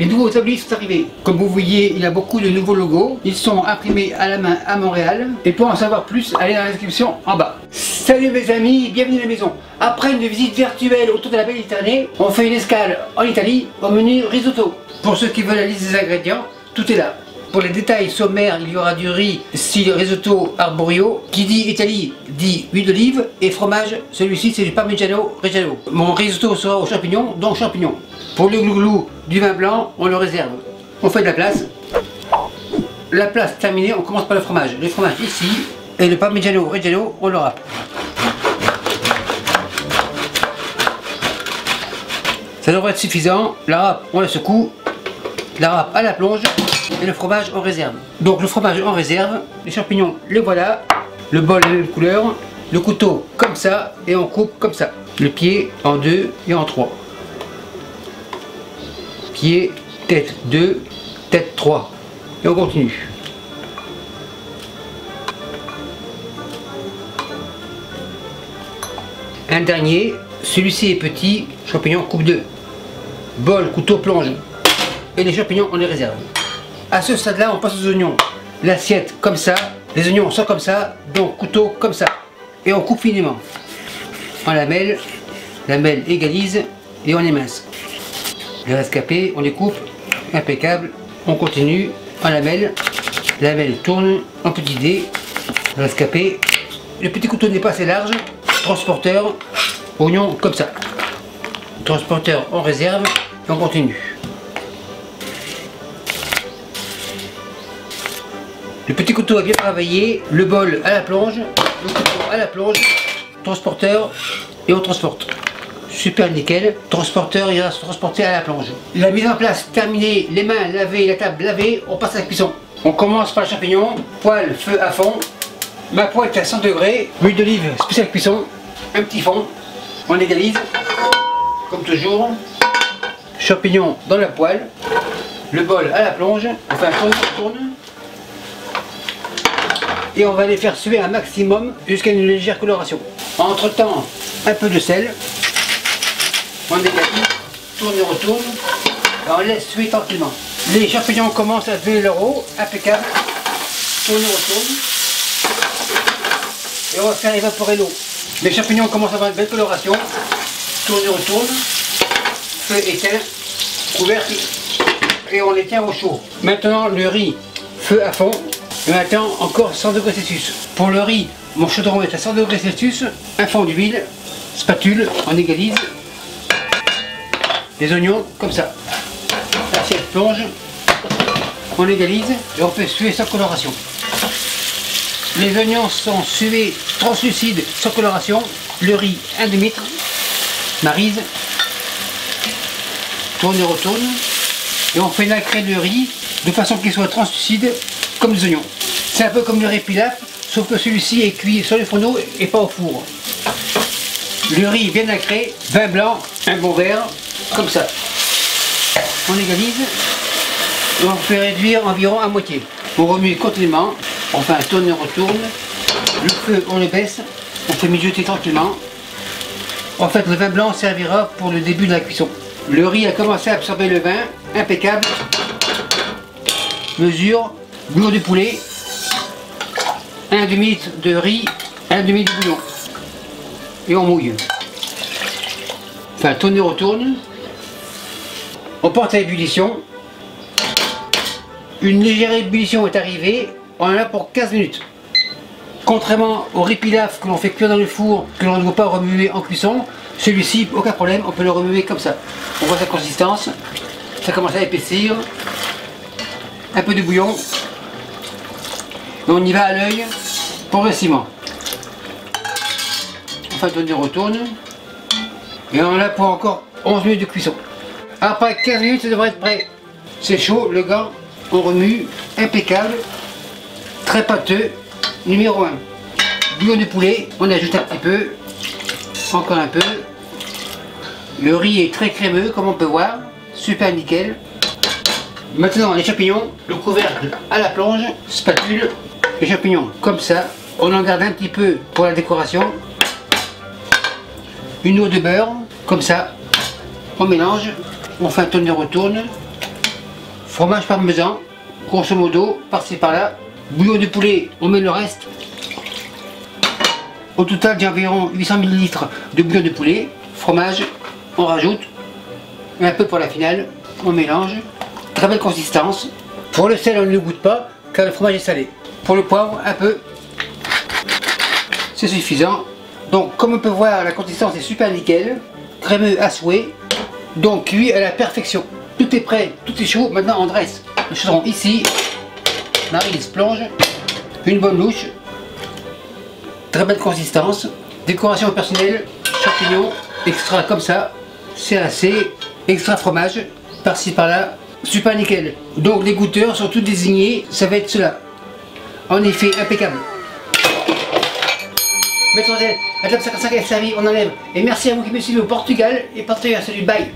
les nouveaux tabliers sont arrivés. Comme vous voyez, il y a beaucoup de nouveaux logos. Ils sont imprimés à la main à Montréal. Et pour en savoir plus, allez dans la description en bas. Salut mes amis, bienvenue à la maison. Après une visite virtuelle autour de la Méditerranée, on fait une escale en Italie au menu risotto. Pour ceux qui veulent la liste des ingrédients, tout est là. Pour les détails sommaires, il y aura du riz style risotto arborio. Qui dit Italie dit huile d'olive et fromage. Celui-ci c'est du parmigiano reggiano. Mon risotto sera aux champignons, donc champignons. Pour le glouglou du vin blanc, on le réserve. On fait de la place. La place terminée, on commence par le fromage. Le fromage ici et le parmigiano reggiano, on le râpe. Ça devrait être suffisant. La râpe, on la secoue. La râpe à la plonge et le fromage en réserve. Donc le fromage en réserve, les champignons, les voilà, le bol la même couleur, le couteau comme ça et on coupe comme ça. Le pied en deux et en trois. Pied, tête 2, tête 3. Et on continue. Un dernier, celui-ci est petit, champignon coupe 2. Bol, couteau, plonge. Et les champignons, on les réserve. À ce stade-là, on passe aux oignons. L'assiette comme ça, les oignons sont comme ça, donc couteau comme ça. Et on coupe finement. En lamelle, lamelle égalise et on émince. Les rescapés, on les coupe, impeccable. On continue en lamelle, lamelle tourne en petit dé, rescapé. Le petit couteau n'est pas assez large, transporteur, oignon comme ça. Transporteur en réserve, et on continue. Le petit couteau a bien travaillé, le bol à la plonge, le couteau à la plonge, transporteur et on transporte. Super nickel, transporteur ira se transporter à la plonge. La mise en place terminée, les mains lavées, la table lavée, on passe à la cuisson. On commence par le champignon, poêle, feu à fond, ma poêle est à 100 degrés, huile d'olive spéciale cuisson, un petit fond, on égalise, comme toujours, champignons dans la poêle, le bol à la plonge, on fait un tourne, tourne, et on va les faire suer un maximum jusqu'à une légère coloration. Entre temps, un peu de sel, on dégaine, tourne et retourne, et on laisse suer tranquillement. Les champignons commencent à donner leur eau, impeccable, tourne et retourne, et on va faire évaporer l'eau. Les champignons commencent à avoir une belle coloration, tourne et retourne, feu éteint, couvercle, et on les tient au chaud. Maintenant le riz, feu à fond, et maintenant encore 100 degrés Celsius. Pour le riz, mon chaudron est à 100 degrés Celsius, un fond d'huile, spatule, on égalise, les oignons comme ça. L'assiette plonge, on égalise et on fait suer sans coloration. Les oignons sont sués translucides sans coloration, le riz un demi-litre, marise, tourne et retourne, et on fait nacrer le riz de façon qu'il soit translucide comme les oignons. C'est un peu comme le riz pilaf, sauf que celui-ci est cuit sur le fourneau et pas au four. Le riz bien nacré, vin blanc, un bon verre, comme ça. On égalise on fait réduire environ à moitié. On remue continuellement, on fait un tourne et retourne, le feu on le baisse, on fait mijoter tranquillement. En fait le vin blanc servira pour le début de la cuisson. Le riz a commencé à absorber le vin, impeccable. Mesure, bouillon de poulet, un demi-litre de riz, un demi de bouillon. Et on mouille. Enfin, tourne et retourne. On porte à ébullition. Une légère ébullition est arrivée. On en a pour 15 minutes. Contrairement au riz pilaf que l'on fait cuire dans le four, que l'on ne doit pas remuer en cuisson, celui-ci, aucun problème, on peut le remuer comme ça. On voit sa consistance, ça commence à épaissir, un peu de bouillon, et on y va à l'œil, progressivement. Enfin, on retourne, et on a pour encore 11 minutes de cuisson. Après 15 minutes, ça devrait être prêt. C'est chaud, le gant, on remue, impeccable, très pâteux, numéro 1. Bouillon de poulet, on ajoute un petit peu, encore un peu. Le riz est très crémeux, comme on peut voir, super nickel. Maintenant, les champignons, le couvercle à la plonge, spatule, les champignons comme ça. On en garde un petit peu pour la décoration. Une eau de beurre, comme ça. On mélange, on fait un et retourne. fromage parmesan, grosso modo, par-ci par-là. Bouillon de poulet, on met le reste. Au total, j'ai environ 800 ml de bouillon de poulet. Fromage, on rajoute. Un peu pour la finale, on mélange. Très belle consistance. Pour le sel, on ne le goûte pas car le fromage est salé. Pour le poivre, un peu. C'est suffisant. Donc, comme on peut voir, la consistance est super nickel. Crémeux à souhait. Donc, cuit à la perfection. Tout est prêt, tout est chaud. Maintenant, on dresse le chaudron ici. Marie plonge. Une bonne louche. Très belle consistance. Décoration personnelle. Champignons. Extra comme ça. C'est assez. Extra fromage. Par-ci par-là. Super nickel. Donc les goûteurs sont tous désignés. Ça va être cela. En effet, impeccable. Mademoiselle, la table 55 est servie, on enlève. Et merci à vous qui me suivez au Portugal et Portugal, salut, bye